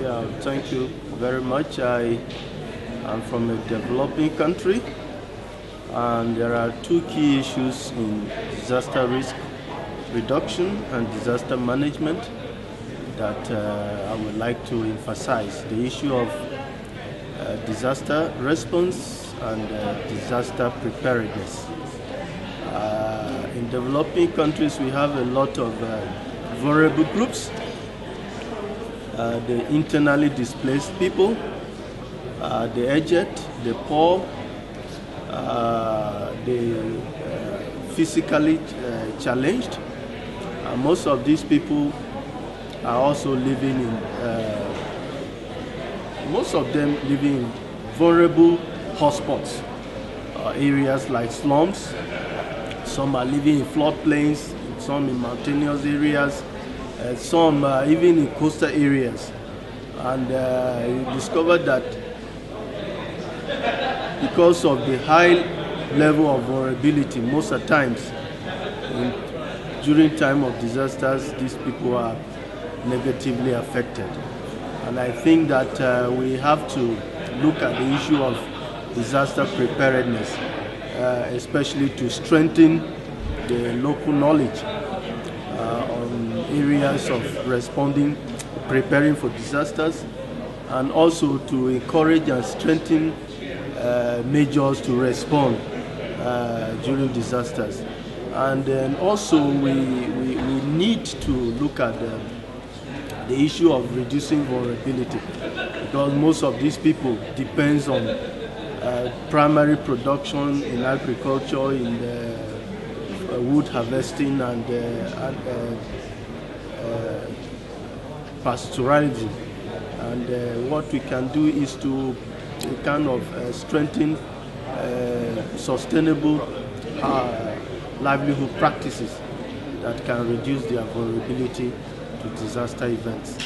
Yeah, thank you very much. I am from a developing country, and there are two key issues in disaster risk reduction and disaster management that uh, I would like to emphasize. The issue of uh, disaster response and uh, disaster preparedness. Uh, in developing countries, we have a lot of uh, vulnerable groups uh, the internally displaced people, uh, the aged, the poor, uh, the uh, physically uh, challenged. most of these people are also living in, uh, most of them living in vulnerable hotspots, areas like slums. Some are living in floodplains, some in mountainous areas, uh, some uh, even in coastal areas. And uh, you discovered that because of the high level of vulnerability, most of the times in, during time of disasters, these people are negatively affected. And I think that uh, we have to look at the issue of disaster preparedness, uh, especially to strengthen the local knowledge areas of responding, preparing for disasters, and also to encourage and strengthen uh, to respond uh, during disasters. And then also we, we, we need to look at the, the issue of reducing vulnerability because most of these people depends on uh, primary production in agriculture, in uh, wood harvesting and, uh, and uh, uh, pastoralism. And uh, what we can do is to kind of uh, strengthen sustainable livelihood practices that can reduce their vulnerability to disaster events.